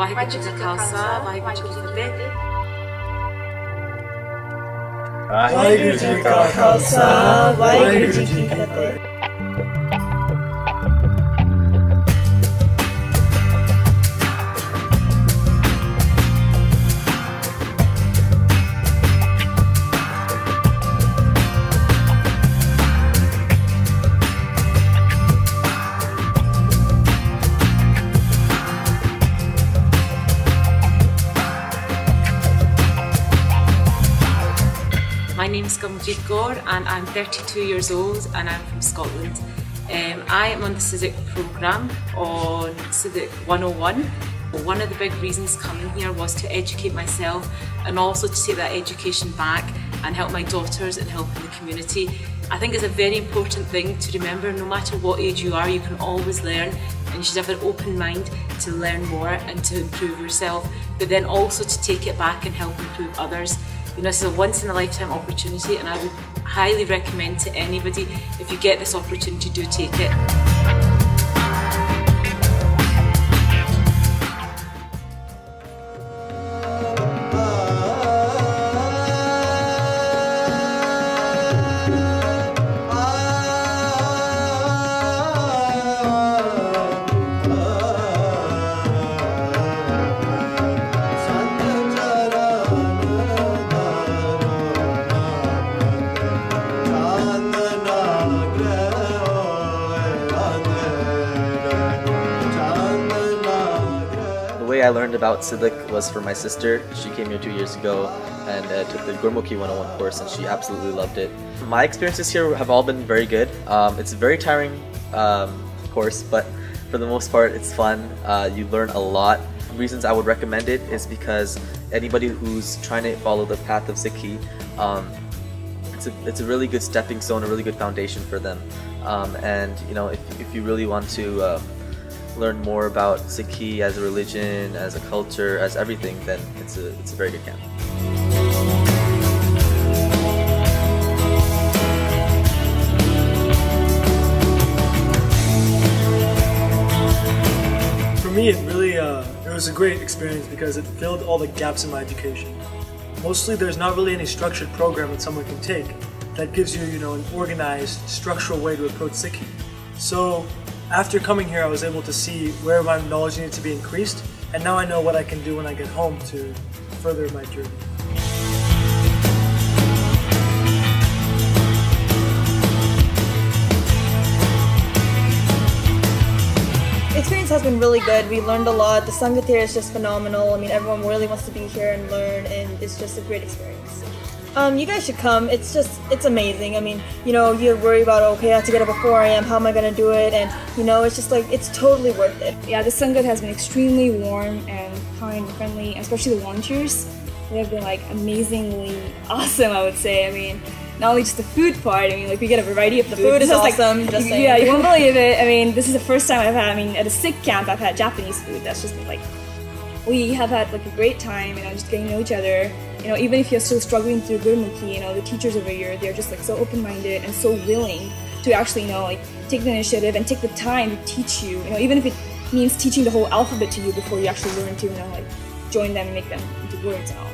vahidimize kalsa, de kuvvete. Vai Ji de calçar, vai, Ji de Fateh. Is Gurjit Kaur and I'm 32 years old and I'm from Scotland. Um, I am on the Sidak programme on Civic 101. One of the big reasons coming here was to educate myself and also to take that education back and help my daughters and help in the community. I think it's a very important thing to remember no matter what age you are, you can always learn and you should have an open mind to learn more and to improve yourself, but then also to take it back and help improve others. You know, this is a once in a lifetime opportunity, and I would highly recommend to anybody if you get this opportunity, do take it. The I learned about Sidak was from my sister. She came here two years ago and uh, took the Gurmukhi 101 course, and she absolutely loved it. My experiences here have all been very good. Um, it's a very tiring um, course, but for the most part, it's fun. Uh, you learn a lot. Reasons I would recommend it is because anybody who's trying to follow the path of Sikhi, um, it's a, it's a really good stepping stone, a really good foundation for them. Um, and you know, if, if you really want to uh, learn more about Sikhi as a religion, as a culture, as everything, then it's a it's a very good camp. For me, it really uh, it was a great experience because it filled all the gaps in my education. Mostly, there's not really any structured program that someone can take that gives you, you know, an organized, structural way to approach Sikhi. So, after coming here, I was able to see where my knowledge needed to be increased, and now I know what I can do when I get home to further my journey. experience has been really good. We learned a lot. The Sangat here is just phenomenal. I mean, everyone really wants to be here and learn, and it's just a great experience. Um, you guys should come. It's just, it's amazing. I mean, you know, you worry about, okay, I have to get up at 4 a.m., how am I going to do it? And, you know, it's just like, it's totally worth it. Yeah, the Sangat has been extremely warm and kind and friendly, especially the volunteers. They have been like amazingly awesome, I would say. I mean, not only just the food part, I mean, like we get a variety of The food. food is awesome, Like, yeah, you won't believe it. I mean, this is the first time I've had, I mean, at a Sikh camp, I've had Japanese food. That's just been like, we have had like a great time, you know, just getting to know each other. You know, even if you're still struggling through Gurmukhi, you know, the teachers over here, they're just like so open-minded and so willing to actually, you know, like take the initiative and take the time to teach you. You know, even if it means teaching the whole alphabet to you before you actually learn to, you know, like join them and make them into words and all.